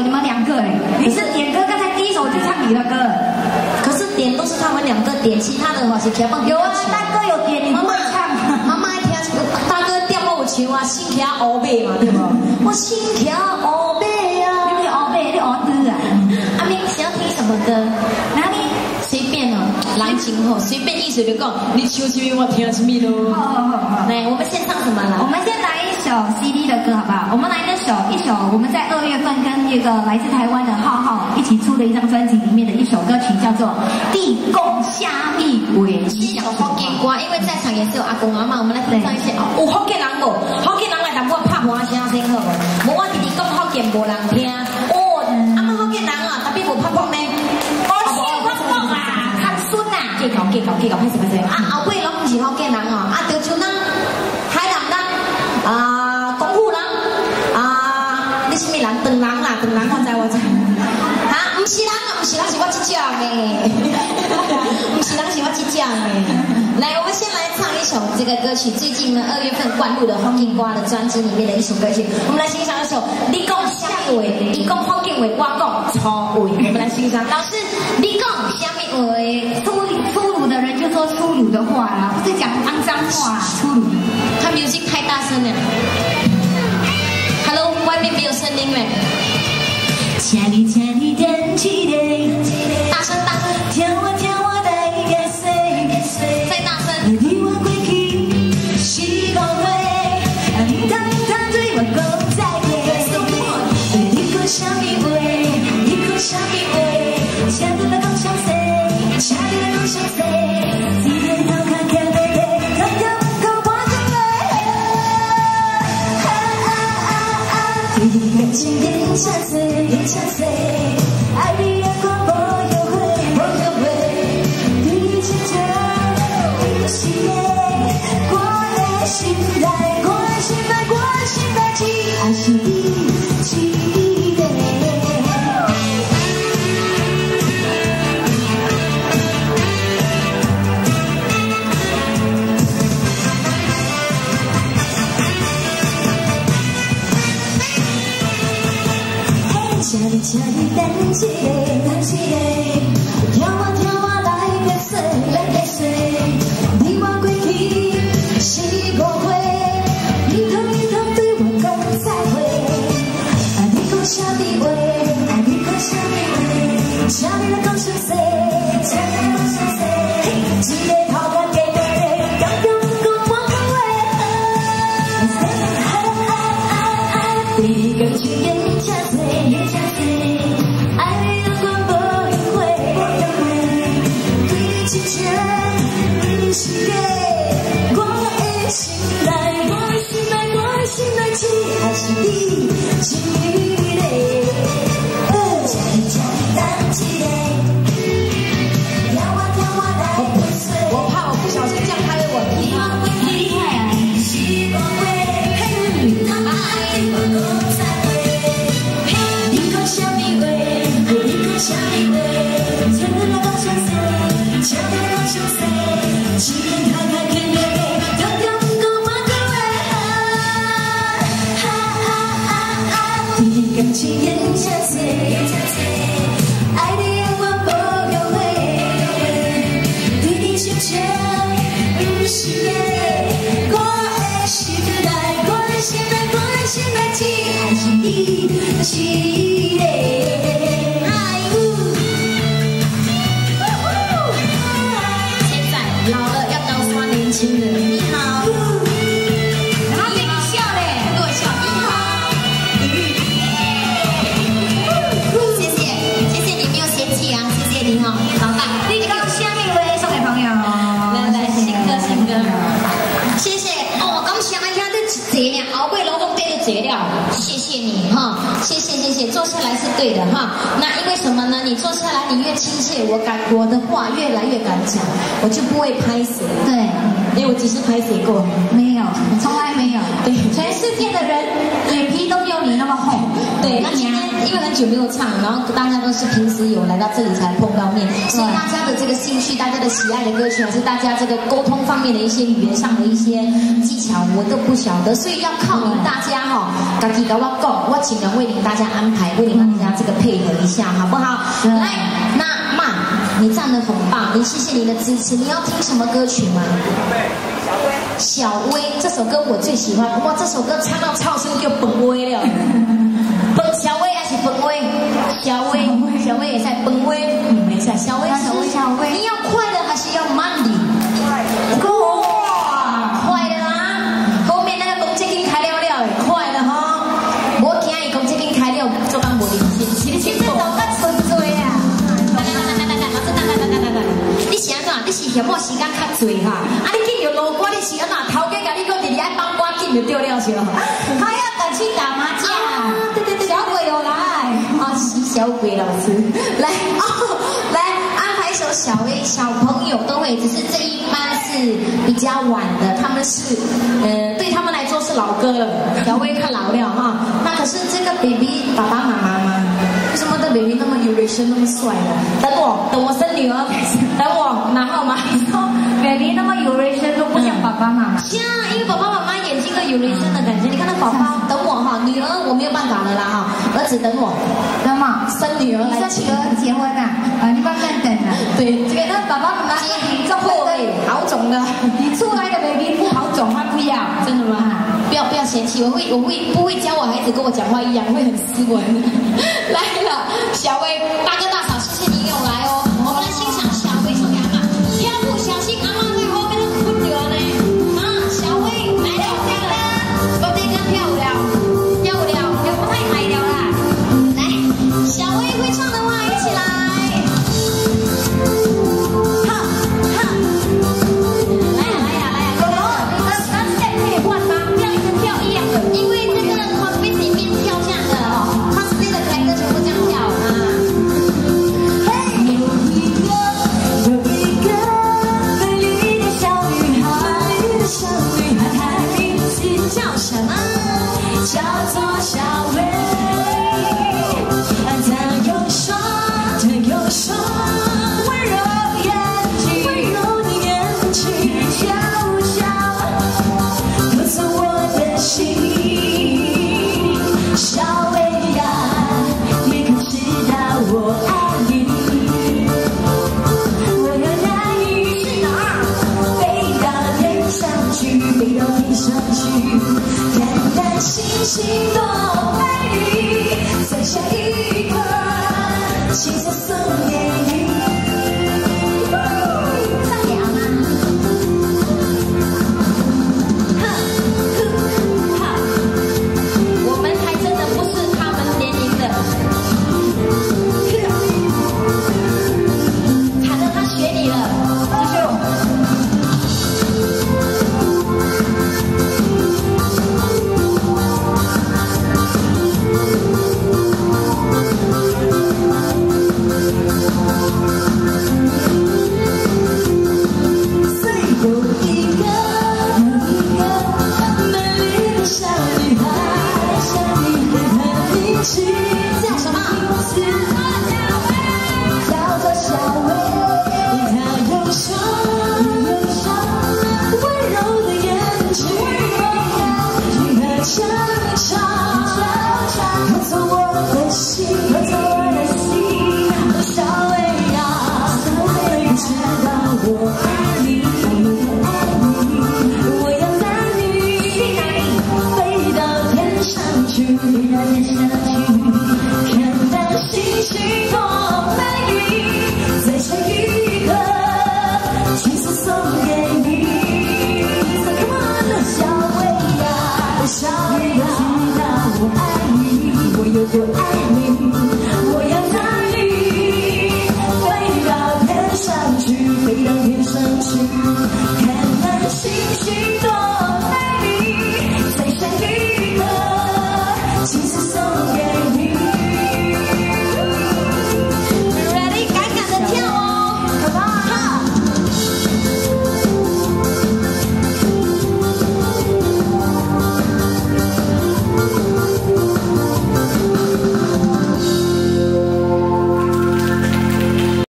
有你们两个哎，你是点歌，刚才第一首我就唱你的歌，可是点都是他们两个点，其他的话是开放。有啊，大哥有点，你不会唱。妈妈听，大哥点我唱啊，心跳乌白嘛，对不？我心跳乌白啊，你乌白，你乌的啊。阿明想要听什么歌？哪里？随便哦，蓝情吼，随便一随便讲，你唱什么我听什么喽。好好好，来，我们先唱什么了？我们先来一首 CD 的歌，好不好？我们来一首一首，我们在二月份跟一个来自台湾的浩浩一起出的一张专辑里面的一首歌曲，叫做《地宫虾米尾》。一首福建歌，因为在场也是有阿公阿妈，我们来分享一些。有福建人无？福建人来淡薄拍歌声先好无？无我弟弟讲福建无人听。哦，阿妈福建人啊，特别无拍歌呢。计较计较计较，拍什么拍啊，后尾首这个歌曲，最近呢二月份灌入的福建歌的专辑里面的一首歌曲，我们来欣赏一首。你讲虾米话？你讲福建话，我讲粗话。我们来欣赏。老师，你讲虾米话？粗粗鲁的人就说粗鲁的话啦，不是讲肮脏话，粗鲁。他 music 太大声了。Hello，外面没有声音嘞。等一爱你感情变憔悴，爱的对的哈。那因为什么呢？你坐下来，你越亲切，我敢我的话越来越敢讲，我就不会拍死。对，因为我几时拍死过？没有，从来没有。对全世界的人脸皮都没有你那么厚。对，对，那今天因为很久没有唱，然后大家都是平时有来到这里才碰到面，所以大家的这个兴趣、大家的喜爱的歌曲，还是大家这个沟通方面的一些语言上的一些技巧，我都不晓得，所以要靠你大家哈，赶紧跟我讲，我尽量为您大家安排，为您大家这个配合一下，好不好？来，那妈，你站得很棒，你谢谢你的支持，你要听什么歌曲吗？小薇这首歌我最喜欢，哇，这首歌唱当无灵性，是你清楚？啊！等等等等等等，老师等等等等等等，你是安怎？你是嫌我时间较济哈？啊，你紧着路过，你是安怎？头家甲你讲，直直爱帮我紧就对了是咯。他要赶去打麻将，对对对，小鬼有来。啊，是小鬼老师，来哦，来安排一首小薇小朋友都会，只是这一是比较晚的，他们是呃对他们来说是老歌了，小薇看老了哈。那可是这个 baby 爸爸妈妈吗？为什么这 baby 那么有人生那么帅呢？等我，等我生女儿，等我拿号码。baby 那么有人生都不像爸爸妈妈。像，因为爸爸妈妈眼睛都有人生的感觉。你看那宝宝，等我哈，女儿我没有办法了啦哈，儿子等我，那么，生女儿来生女儿结婚啊？啊，你慢慢等啊。对，这个那爸爸妈妈你这后位好肿的，你出来的 baby 不好肿，他不要。真的吗？不要不要嫌弃，我会我会不会教我孩子跟我讲话一样，会很斯文。来了，小薇，大哥大嫂，谢谢你有来心。我爱你。